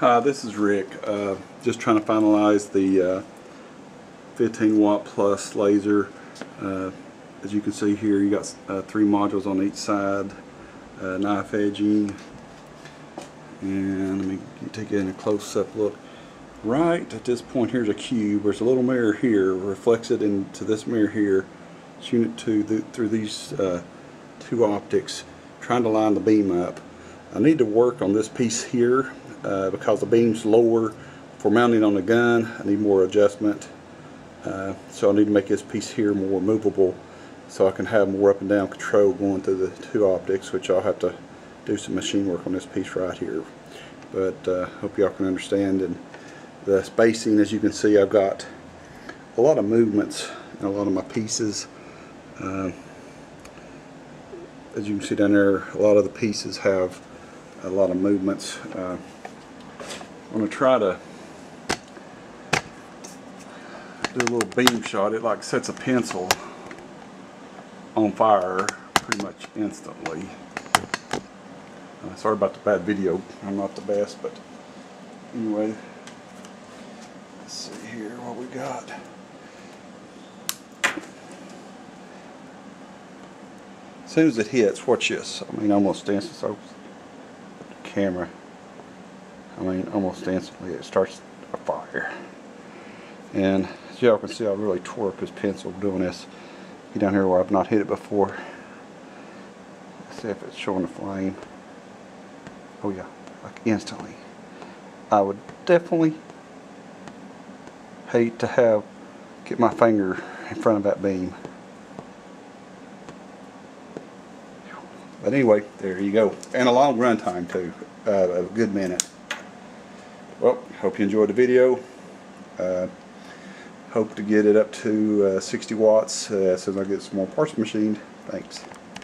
Hi, this is Rick. Uh, just trying to finalize the uh, 15 watt plus laser. Uh, as you can see here, you got uh, three modules on each side, uh, knife edging, and let me take in a close-up look. Right at this point, here's a cube. There's a little mirror here, reflects it into this mirror here, shooting it to the, through these uh, two optics, trying to line the beam up. I need to work on this piece here uh, because the beam's lower for mounting on the gun. I need more adjustment. Uh, so I need to make this piece here more movable so I can have more up and down control going through the two optics which I'll have to do some machine work on this piece right here. But uh, hope y'all can understand and the spacing as you can see I've got a lot of movements in a lot of my pieces. Uh, as you can see down there a lot of the pieces have a lot of movements. Uh, I'm going to try to do a little beam shot. It like sets a pencil on fire pretty much instantly. Uh, sorry about the bad video. I'm not the best, but anyway. Let's see here what we got. As soon as it hits, watch this. I mean, almost instantly. Camera. I mean, almost instantly it starts a fire. And as y'all can see, I really tore up his pencil doing this. Get down here where I've not hit it before. Let's see if it's showing the flame. Oh yeah, like instantly. I would definitely hate to have get my finger in front of that beam. But anyway, there you go. And a long run time too, uh, a good minute. Well, hope you enjoyed the video. Uh, hope to get it up to uh, 60 watts uh, as soon as I get some more parts machined. Thanks.